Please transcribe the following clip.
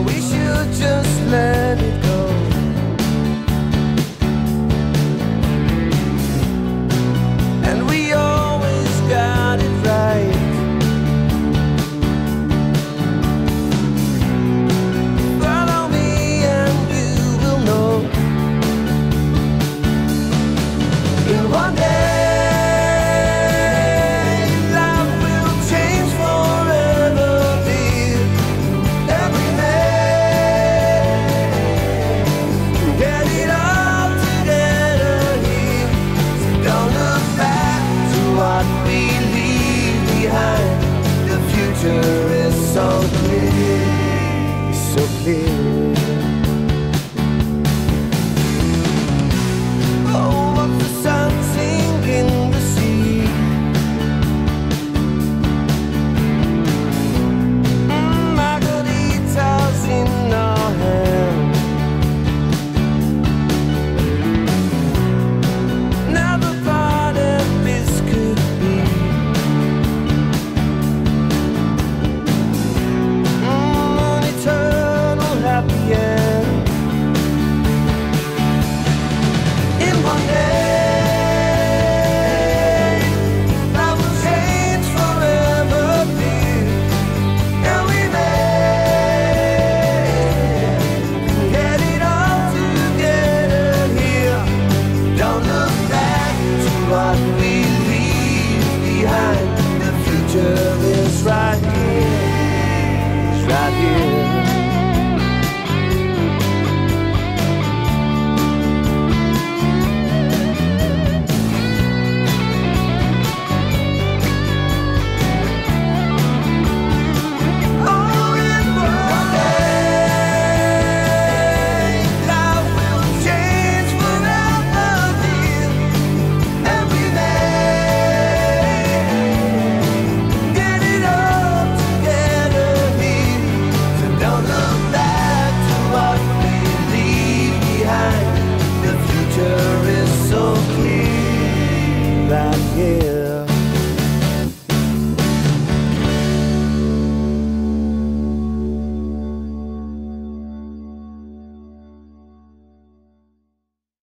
we should just let it go. right here.